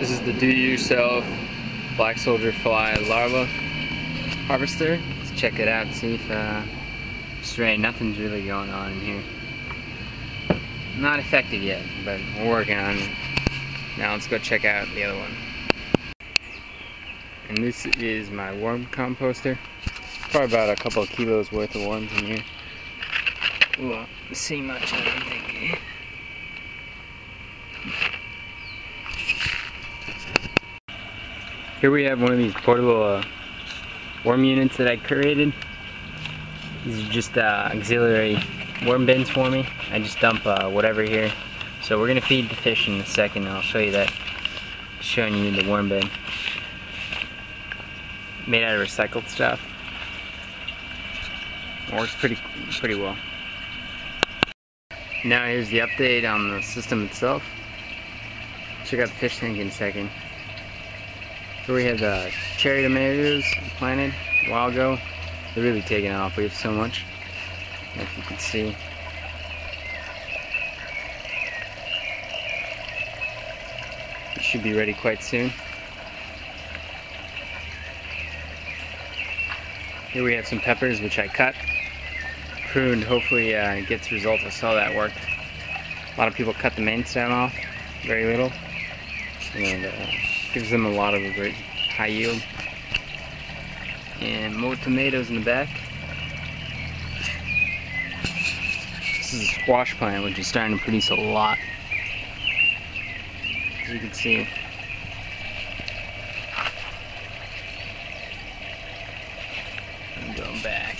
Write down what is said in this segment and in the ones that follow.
This is the do-yourself black soldier fly larva harvester. Let's check it out, see if uh, stray, nothing's really going on in here. Not effective yet, but we're working on it. Now let's go check out the other one. And this is my worm composter. Probably about a couple of kilos worth of worms in here. Won't see much, I don't think. Here we have one of these portable uh, worm units that I created. These are just uh, auxiliary worm bins for me. I just dump uh, whatever here. So we're gonna feed the fish in a second and I'll show you that. Showing you the worm bin. Made out of recycled stuff. Works pretty pretty well. Now here's the update on the system itself. Check out the fish tank in a second. Here we have the cherry tomatoes planted a while ago. They're really taking off. We have so much. If you can see. It should be ready quite soon. Here we have some peppers which I cut, pruned, hopefully uh, gets results. I saw that worked. A lot of people cut the main stem off, very little, and uh, gives them a lot of a great high yield. And more tomatoes in the back. This is a squash plant which is starting to produce a lot. As you can see. I'm going back.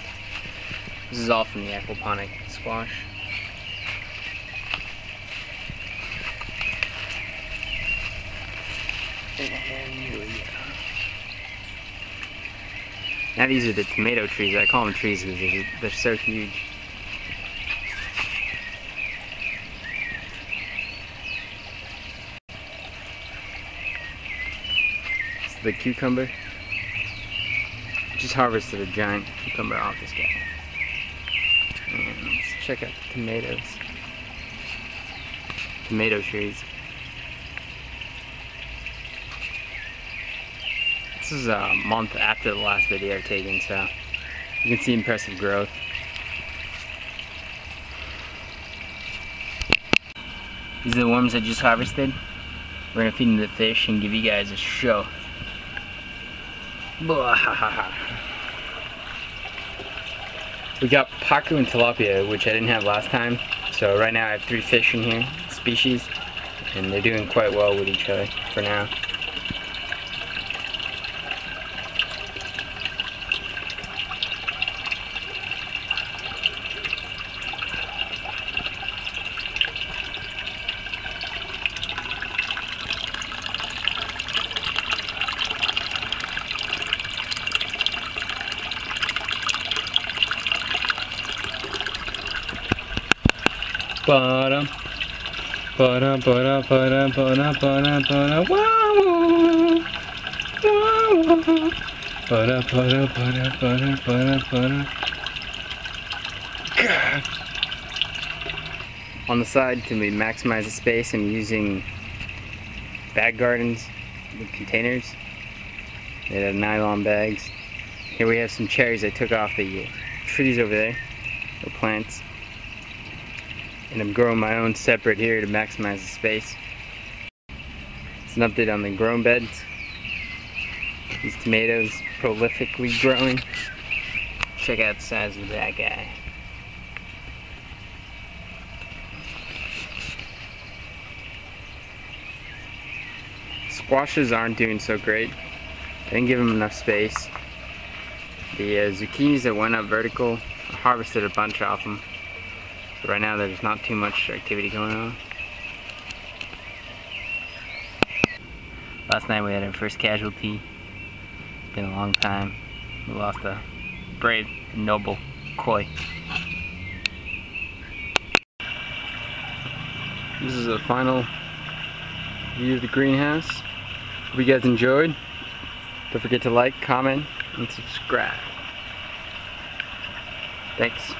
This is all from the aquaponic squash. And here we go. Now these are the tomato trees. I call them trees because they're, they're so huge. Is the cucumber. Just harvested a giant cucumber off this guy. And let's check out the tomatoes. Tomato trees. This is a month after the last video taken, so you can see impressive growth. These are the worms I just harvested. We're gonna feed them to the fish and give you guys a show. We got pacu and tilapia, which I didn't have last time. So right now I have three fish in here, species, and they're doing quite well with each other for now. Ba-dum, ba-dum, ba-dum, ba-dum, wow. Wow. Ba-dum, ba-dum, ba-dum, ba-dum, ba-dum, ba-dum. God. On the side, can we maximize the space? I'm using bag gardens with containers. They have nylon bags. Here we have some cherries I took off the trees over there, the plants and I'm growing my own separate here to maximize the space. It's an update on the grown beds. These tomatoes prolifically growing. Check out the size of that guy. Squashes aren't doing so great. I didn't give them enough space. The uh, zucchinis that went up vertical, I harvested a bunch off them. But right now there's not too much activity going on. Last night we had our first casualty. It's been a long time. We lost a brave, noble koi. This is the final view of the greenhouse. Hope you guys enjoyed. Don't forget to like, comment, and subscribe. Thanks.